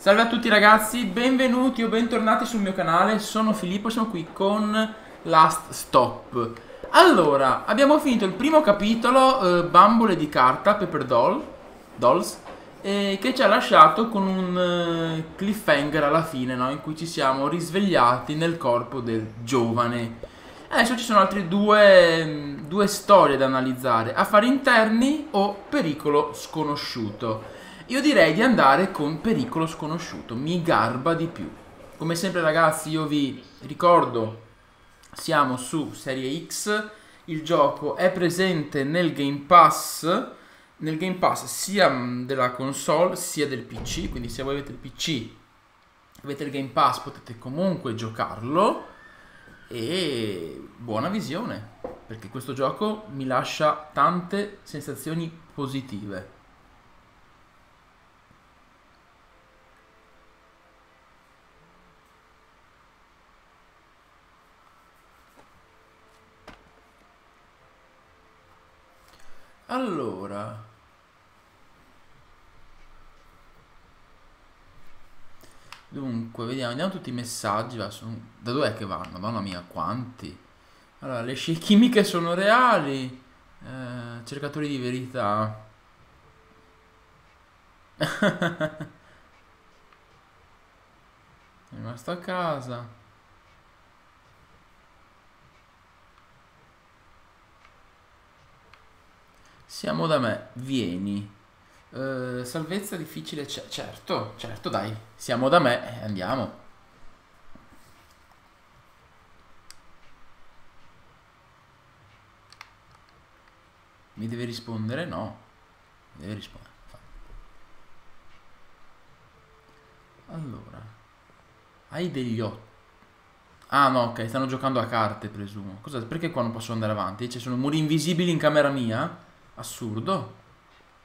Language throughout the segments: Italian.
Salve a tutti ragazzi, benvenuti o bentornati sul mio canale, sono Filippo e sono qui con Last Stop. Allora, abbiamo finito il primo capitolo, eh, Bambole di carta, Paper Doll, Dolls, eh, che ci ha lasciato con un eh, cliffhanger alla fine, no? in cui ci siamo risvegliati nel corpo del giovane. Adesso ci sono altre due, due storie da analizzare, affari interni o pericolo sconosciuto. Io direi di andare con pericolo sconosciuto, mi garba di più. Come sempre ragazzi io vi ricordo, siamo su Serie X, il gioco è presente nel Game Pass, nel Game Pass sia della console sia del PC, quindi se voi avete il PC, avete il Game Pass potete comunque giocarlo e buona visione, perché questo gioco mi lascia tante sensazioni positive. Allora. Dunque, vediamo, vediamo tutti i messaggi. Va, sono... Da dov'è che vanno? Madonna mia, quanti? Allora, le scie chimiche sono reali. Eh, cercatori di verità. È rimasto a casa. Siamo da me, vieni. Uh, salvezza difficile, certo, certo, dai. Siamo da me, andiamo. Mi deve rispondere? No. Mi deve rispondere. Allora. Hai degli otto. Ah no, ok, stanno giocando a carte, presumo. Cosa, perché qua non posso andare avanti? Ci sono muri invisibili in camera mia? Assurdo.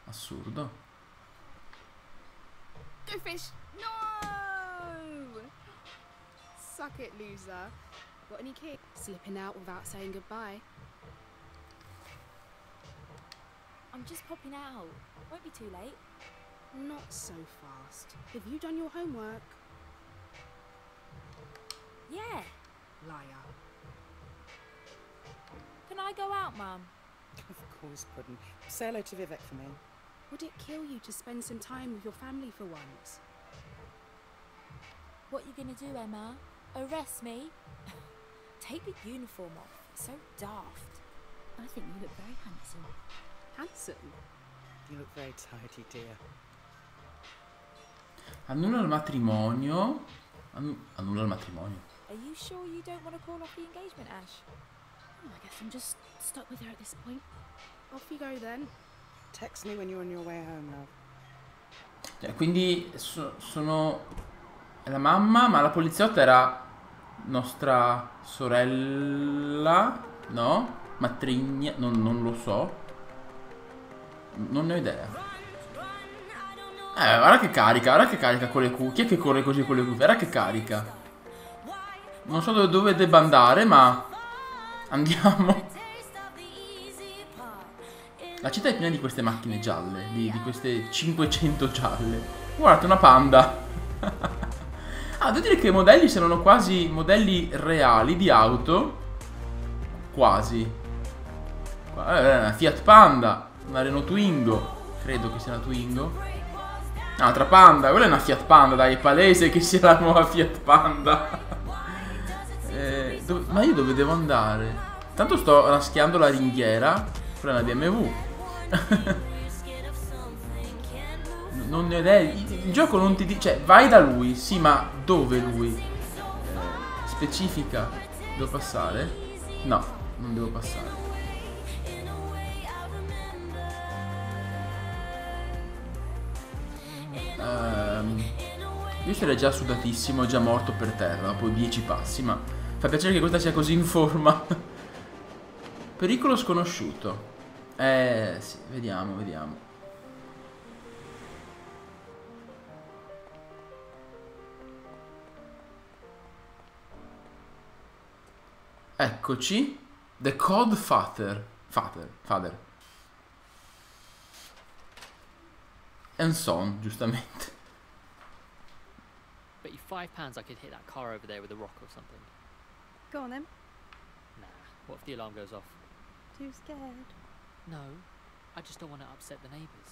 Assurdo. Go fish. No! Suck it, loser. Got any kick? Slipping out without saying goodbye. I'm just popping out. Won't be too late. Not so fast. Have you done your homework? Yeah. Liar. Can I go out, Mum? Of course, Puddin'. Say hello to Vivek for me. Would it kill you to spend some time with your family for once? What are you gonna do, Emma? Arrest me? Take the uniform off. It's so daft. I think you look very handsome. Handsome? You look very tidy, dear. Annulla il matrimonio. Annu annulla il matrimonio. Are you sure you don't want to call off the engagement, Ash? Oh, I guess I'm just stuck with her at this point. Off you go then. Text me when you're on your way home, love. Cioè, quindi so sono la mamma, ma la poliziotta era nostra sorella, no? Matrigna, non, non lo so. Non ne ho idea. Eh, guarda che carica, guarda che carica con le cuffie. Chi è che corre così con le cuffie? Guarda che carica. Non so dove, dove debba andare, ma... Andiamo. La città è piena di queste macchine gialle, di, di queste 500 gialle. Guardate, una panda. ah, devo dire che i modelli sembrano quasi modelli reali di auto. Quasi. Eh, una Fiat Panda, una Renault Twingo. Credo che sia una Twingo. Un'altra Panda, quella è una Fiat Panda, dai, è palese che sia la nuova Fiat Panda. dove, ma io dove devo andare? Tanto sto raschiando la ringhiera, è una BMW. non ne ho idea. Il, gioco non ti dice. Cioè, vai da lui, sì, ma dove lui? Eh, specifica. Devo passare? No, non devo passare. Um, io sarei già sudatissimo, già morto per terra dopo 10 passi, ma fa piacere che questa sia così in forma. Pericolo sconosciuto. Eh, sì, vediamo, vediamo. Eccoci. The Code Father. Father. Father. And son, giustamente. five pounds, I could hit that car over there with a rock or something. Go on then. Nah, what if the alarm goes off? Too scared. No, I just don't want to upset the neighbours.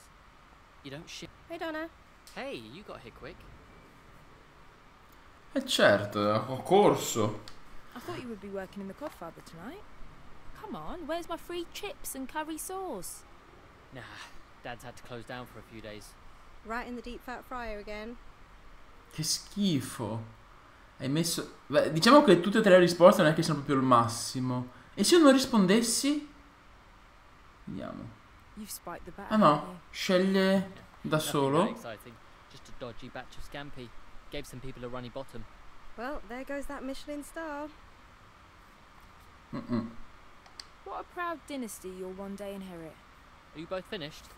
You don't shit. Hey, Donna. Hey, you got here quick. Eh certo, ho corso. I thought you would be working in the Godfather tonight. Come on, where's my free chips and curry sauce? Nah, Dad's had to close down for a few days. Right in the deep fat fryer again. Che schifo. Hai messo... Beh, diciamo che tutte e tre le risposte non è che siano proprio il massimo. E se io non rispondessi? Vediamo. Ah no, sceglie da solo. star. Mm-mm. What a proud dynasty you'll one day inherit. Are you both finished?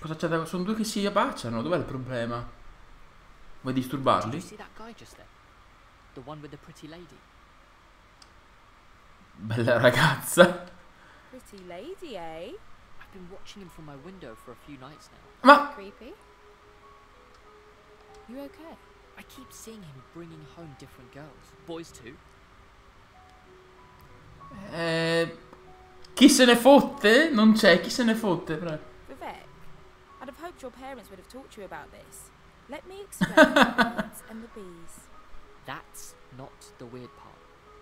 Cosa c'è da... Sono due che si abbracciano, dov'è il problema? Vuoi disturbarli? Bella ragazza. Lady, eh? Ma... Creepy. You okay? I keep seeing him bringing home different girls. Boys too. Eh... Chi se ne fotte? Non c'è, chi se ne fotte? Vivek, I'd have hoped your parents would have taught you about this. Let me explain the birds and the bees. That's not the weird part.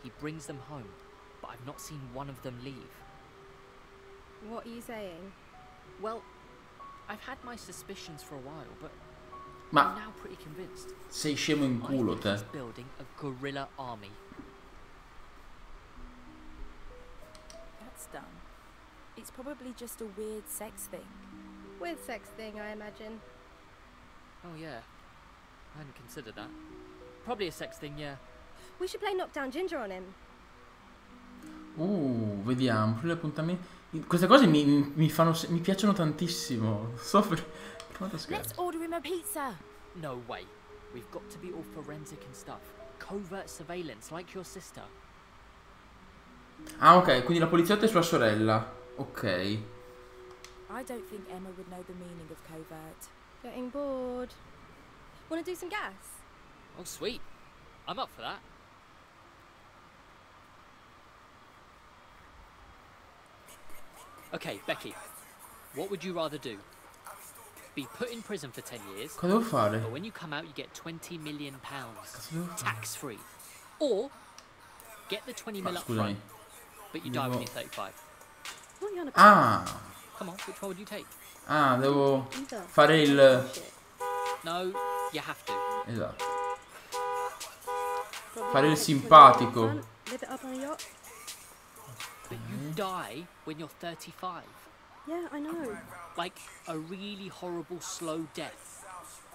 He brings them home, but I've not seen one of them leave. What are you saying? Well, I've had my suspicions for a while, but Ma I'm now pretty convinced. sei scemo in I culo te. he's building a guerrilla army. That's dumb. It's probably just a weird sex thing. Weird sex thing, I imagine. Oh yeah, I hadn't considered that. Probably a sex thing, yeah. We should play Knockdown Ginger on him. Uh, vediamo, appuntamenti. Queste cose mi, mi fanno, mi piacciono tantissimo. Non So per, Let's order him a pizza. No way. We've got to be all forensic and stuff. Covert surveillance, like your sister. Ah, ok, quindi la poliziotta è sua sorella. Ok. I don't think Emma would know the meaning of covert. Getting bored. Want to do some gas? Oh, sweet. I'm up for that. Okay, Becky. What would you rather do? Be put in prison for 10 years, Cosa devo fare? but when you come out, you get 20 million pounds. Cosa devo fare? Tax free. Or get the 20 mil up front, but you die when you're 35. What are you on about? Ah, Come on, which one would you take? ah, devo Either. fare il... No, you have to. Esatto. Probably Fare il simpatico. Live it up on a yacht. But you die when you're 35. Yeah, I know. Like a really horrible slow death.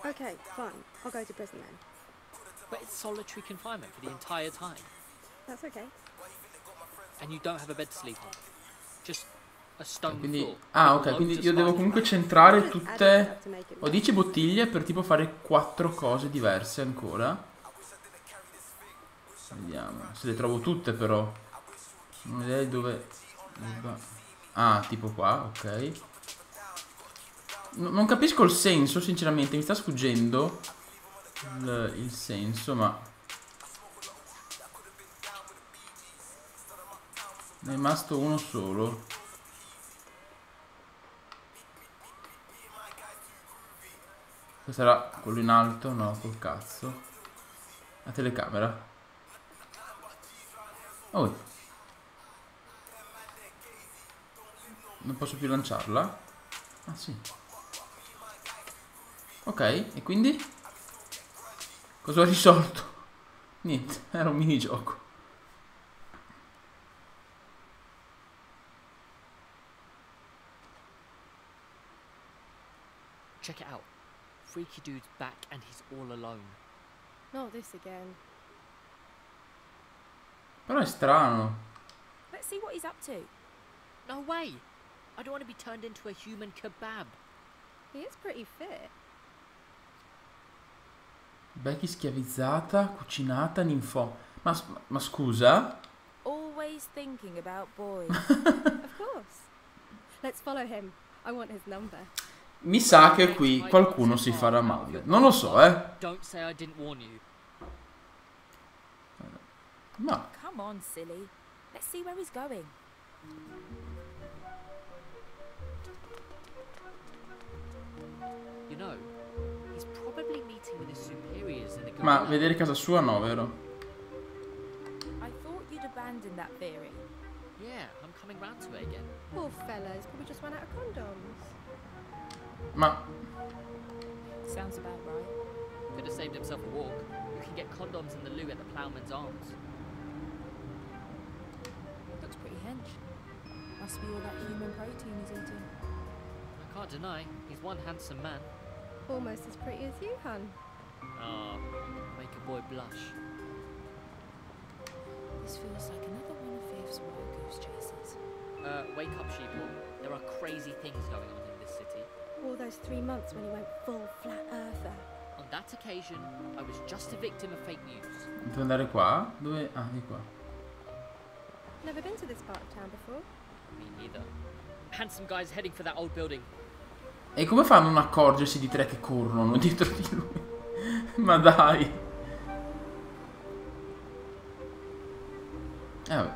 Okay, fine. I'll go to prison then. But it's solitary confinement for the entire time. That's okay. And you don't have a bed to sleep on. Just a stone Quindi... Ah, ok, quindi io devo comunque centrare tutte... Ho work. 10 bottiglie per tipo fare 4 cose diverse ancora. Vediamo. Se le trovo tutte però. Non ho idea di dove... dove- Ah, tipo qua, ok. No- non capisco il senso, sinceramente, mi sta sfuggendo il, il senso, ma... Ne è rimasto uno solo. Era quello in alto? No, col cazzo. La telecamera. Oh. Non posso più lanciarla? Ah sì. Ok, e quindi? Cosa ho risolto? Niente, era un minigioco. Freaky dude's back and he's all alone. Not this again. Però è strano. Let's see what he's up to. No way! I don't want to be turned into a human kebab. He is pretty fit. Becky schiavizzata, cucinata, ninfo. Ma, s- ma scusa? Always thinking about boys. Of course. Let's follow him. I want his number. Mi sa che qui qualcuno si farà male. Non lo so, eh. Ma Come on, silly. Let's see where he's going. You know, he's probably meeting with his superiors in the Ma vedere casa sua no, vero? I thought you'd abandoned that theory. Yeah, I'm coming round to it again. Poor fella, he's probably just run out of condoms. Ma Sounds about right. Could have saved himself a walk. You can get condoms in the loo at the Ploughman's Arms. Looks pretty hench. Must be all that human protein he's eating. I can't deny, he's one handsome man. Almost as pretty as you, hun. Ah, make a boy blush. This feels like another one of Faith's wild goose chases. Uh, wake up, sheeple. There are crazy things going on in this city. All those three months when he went full flat earther. On that occasion, I was just a victim of fake news. devo andare qua? Dove? Ah, di qua. Never been to this part of town before. Me neither. Handsome guy's heading for that old building. E come fanno a non accorgersi di tre che corrono dietro di lui? Ma dai. Eh vabbè.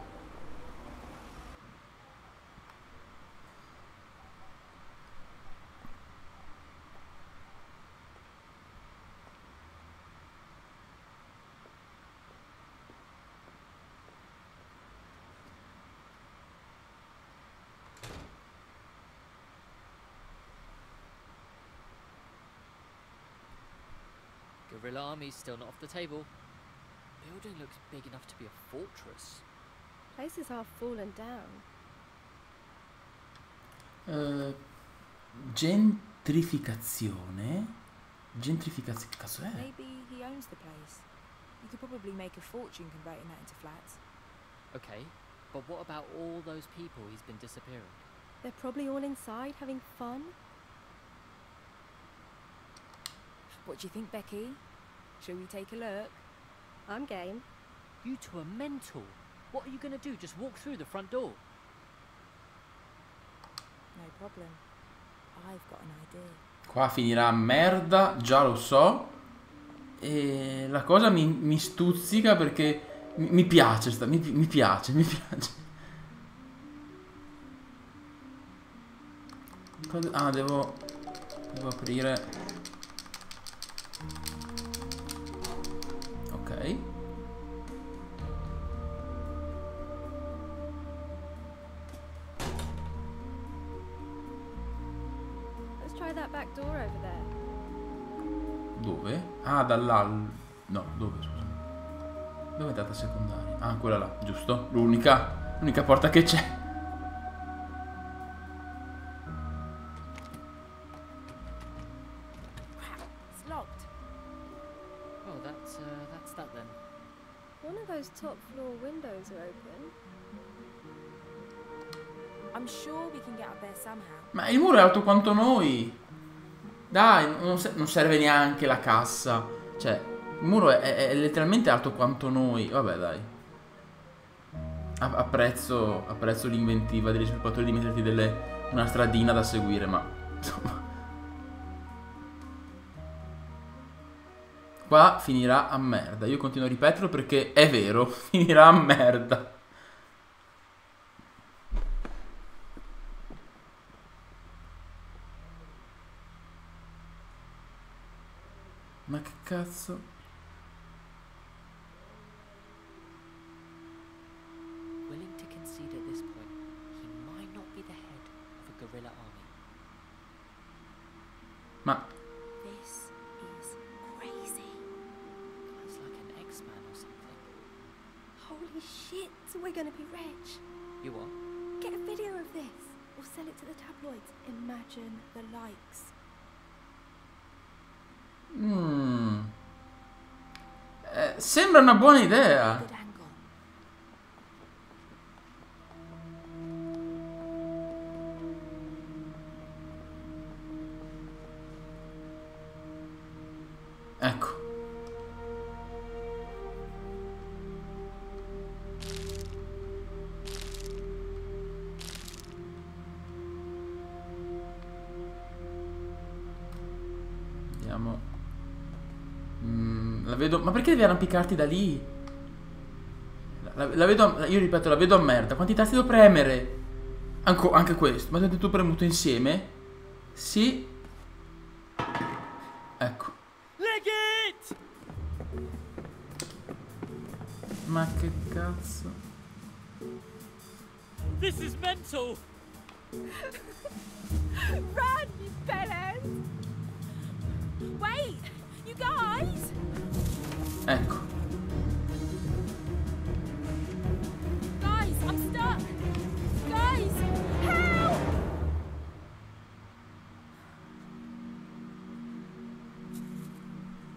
Guerrilla army's still not off the table. Building looks big enough to be a fortress. Place is half fallen down. Eh, gentrificazione? Gentrificazione. Che cazzo è? Maybe he owns the place. You could probably make a fortune converting that into flats. Okay, but what about all those people he's been disappearing? They're probably all inside having fun. What do you think, Becky? Shall we take a look? I'm game. You two are mental. What are you gonna do? Just walk through the front door? No problem. I've got an idea. Qua finirà a merda, già lo so. E la cosa mi, mi stuzzica perché mi, mi piace, sta- mi, mi piace, mi piace. Cosa- Ah, devo, devo aprire. Ok. Dove? Ah, dall'al... No, dove, scusa. Dove è entrata secondaria? Ah, quella là, giusto? L'unica. L'unica porta che c'è. That's uh, that's that then. One of those top floor windows are open. I'm sure we can get up there somehow. Ma il muro è alto quanto noi. Dai, non, se- non serve neanche la cassa. Cioè, il muro è, è- è letteralmente alto quanto noi. Vabbè, dai. A- Apprezzo, apprezzo l'inventiva degli sviluppatori di metterti delle, una stradina da seguire, ma insomma. Qua finirà a merda. Io continuo a ripeterlo perché è vero, finirà a merda. Ma che cazzo? Willing to concede at this point, he might not be the head of a guerrilla army. Ma This is crazy. Guy's like an X-Man or something. Holy shit, we're gonna be rich. You are? Get a video of this. Or sell it to the tabloids. Imagine the likes. Mm. Eh, sembra una buona idea. Devi arrampicarti da lì? La, la vedo. Io ripeto, la vedo a merda. Quanti tasti devo premere? Anco- anche questo. Ma avete tutto premuto insieme? Sì. Ecco. Ma che cazzo? This is mental! Run, you bellend! Wait! You guys! Ecco. Guys, I'm stuck! Guys! Help!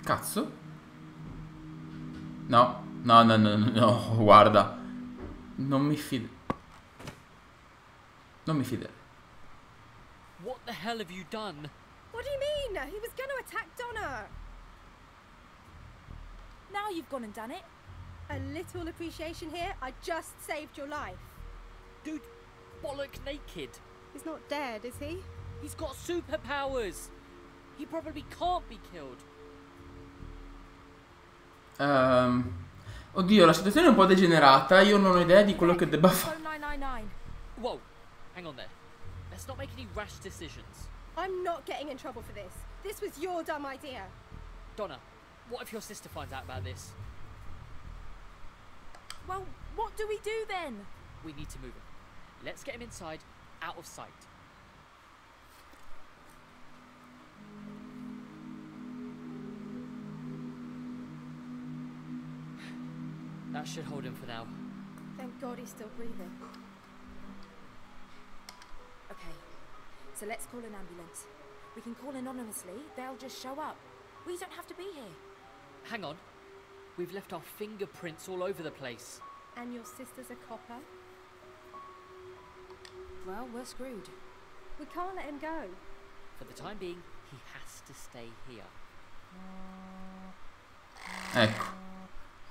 Cazzo? No, no, no, no, no, no, guarda. Non mi fido. Non mi fiderei. What the hell have you done? What do you mean? He was going to attack Donna. Now you've gone and done it. A little appreciation here. I just saved your life. Dude, bollock naked. He's not dead, is he? He's got superpowers. He probably can't be killed. Ehm, oddio, la situazione è un po' degenerata. Io non ho idea di quello che debba fare. Phone 999. Whoa, hang on there. Let's not make any rash decisions. I'm not getting in trouble for this. This was your dumb idea. Donna, what if your sister finds out about this? Well, what do we do then? We need to move him. Let's get him inside, out of sight. That should hold him for now. Thank God he's still breathing. Okay, so let's call an ambulance. We can call anonymously, they'll just show up. We don't have to be here. Hang on. We've left our fingerprints all over the place. And your sister's a copper? Well, we're screwed. We can't let him go. For the time being, he has to stay here. Ecco.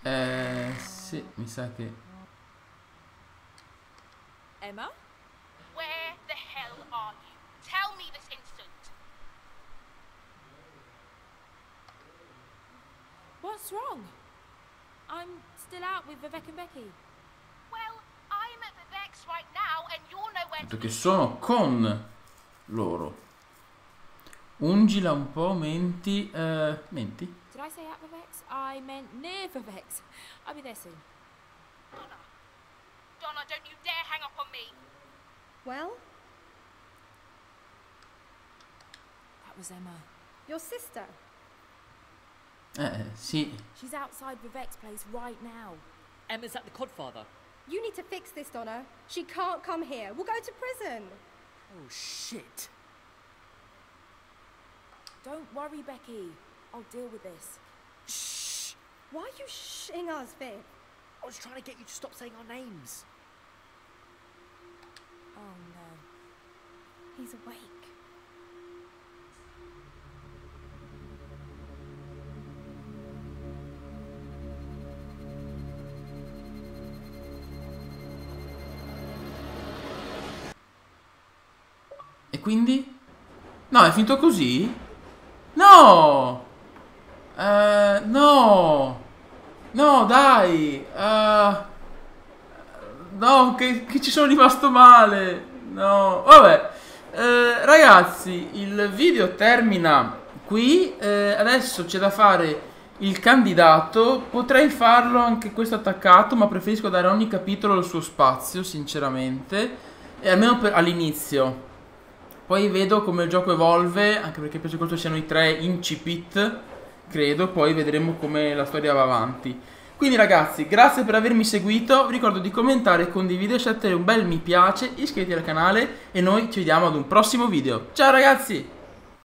Eh, sì, mi sa che... Emma? Where the hell are you? Tell me this instant. What's wrong? I'm still out with Vivek and Becky. Well, I'm at the Vex right now, and you're nowhere to Perché sono con loro. Ungila un po', menti... Eh, menti? Did I say at Vivex? I meant near Vivex. I'll be there soon. Donna. Donna, don't you dare hang up on me. Well, That was Emma. your sister. Eh, sì. She's outside Vivek's place right now. Emma's at the Codfather. You need to fix this, Donna. She can't come here. We'll go to prison. Oh shit. Don't worry, Becky. I'll deal with this. Shh. Why are you shitting us, Viv? I was trying to get you to stop saying our names. Oh no. He's awake. Quindi? No, è finito così? No! Eh, no! No, dai! Eh, no, che, che ci sono rimasto male! No, vabbè. Eh, ragazzi, il video termina qui. Adesso c'è da fare il candidato. Potrei farlo anche questo attaccato, ma preferisco dare a ogni capitolo il suo spazio, sinceramente. E almeno all'inizio. Poi vedo come il gioco evolve, anche perché penso che questo siano i tre incipit, credo, poi vedremo come la storia va avanti. Quindi ragazzi, grazie per avermi seguito, vi ricordo di commentare, condividere, lasciate un bel mi piace, iscrivetevi al canale e noi ci vediamo ad un prossimo video. Ciao ragazzi!